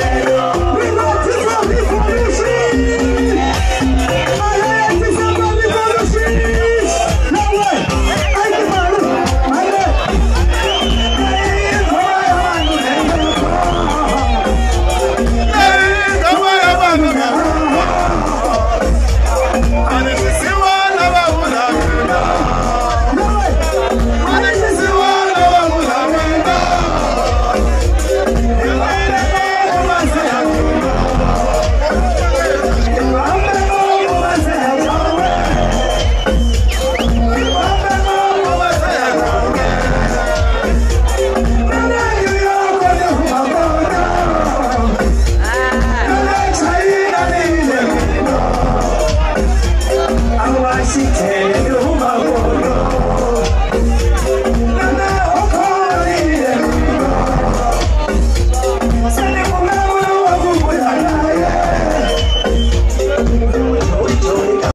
Hallelujah. she can.